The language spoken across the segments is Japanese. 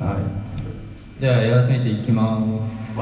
はい。じゃあ江原先生いきます。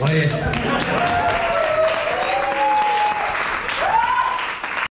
我也。